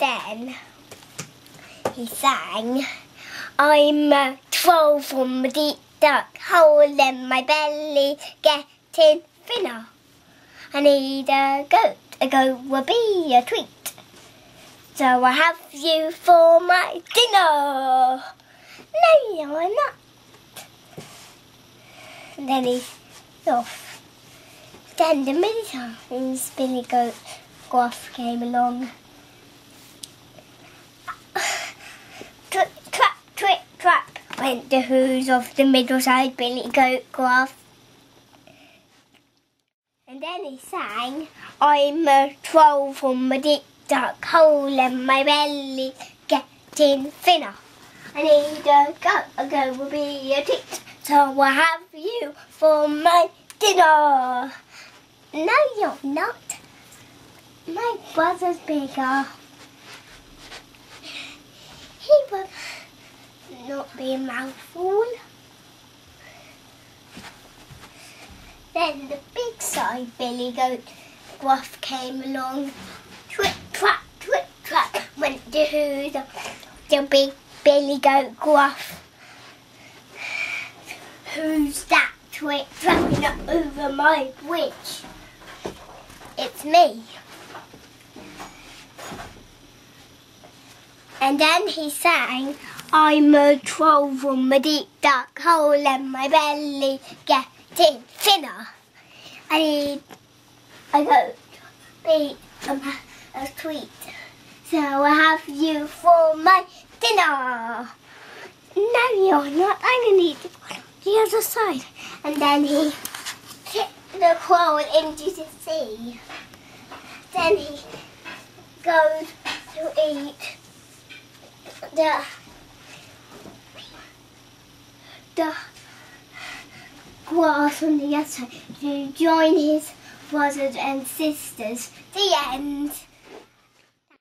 then he sang, I'm a troll from a deep dark hole in my belly, getting thinner. I need a goat, a goat will be a treat. So I have you for my dinner. No, you're not. And then he's off. Then the many times Billy Goat Gruff came along. Trip, trap, trip, trap, went the who's of the middle side Billy Goat Gruff. And then he sang, I'm a troll from a deep dark hole in my belly, getting thinner. I need a goat, a goat will be a treat, so I'll have you for my dinner. No, you're not. My brother's bigger. He will not be a mouthful. Then the big side Billy Goat Gruff came along. Twit twat, twit twat, went to who the, the big Billy Goat Gruff. Who's that twit trapping up over my bridge? It's me. And then he sang, I'm a troll from a deep dark hole in my belly, getting thinner. I need a goat, beat, a, tweet. So I have you for my dinner. No, you're not. I'm going to need the other side. And then he kicked the crow into the sea. Then he goes to eat the the grass on the other side to join his brothers and sisters. The end.